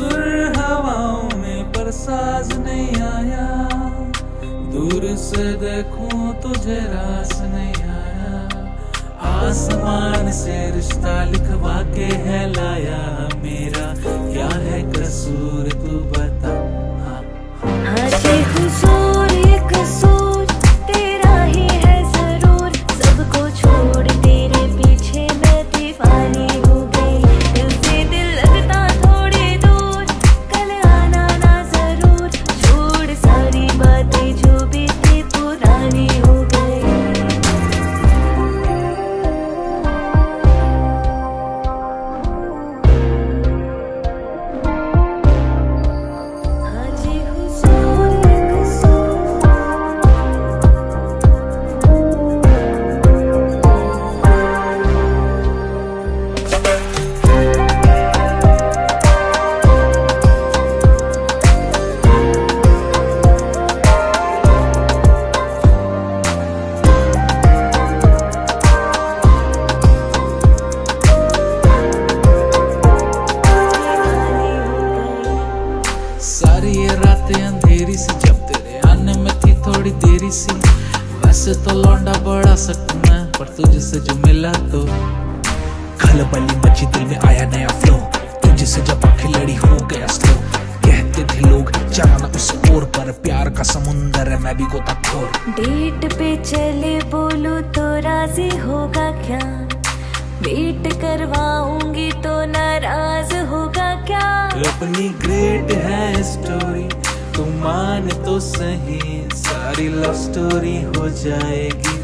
सुर हवाओं में परसाज नहीं आया। दूर से देखूँ तुझे रास नहीं आया। आसमान से रिश्ता लिखवा के है लाया मेरा। क्या है कसूर? सारी ये रातें अंधेरी सी जब तेरे आने में थी थोड़ी देरी सी। वैसे तो लौंडा बड़ा सकून है पर तुझसे जो मिला तो। खलबली मची दिल में आया नया फ्लो तुझसे जब आँखें लड़ी हो गया स्लो कहते थे लोग चलाना उस ओर पर। प्यार का समुंदर है मैं भी गोताखोर डेट पे चले बोलू तो राज़ी होगा क्या? वेट करवाऊँगी तो नाराज़ होगा क्या? अपनी ग्रेट है स्टोरी तू मान तो सही सारी लव स्टोरी हो जाएगी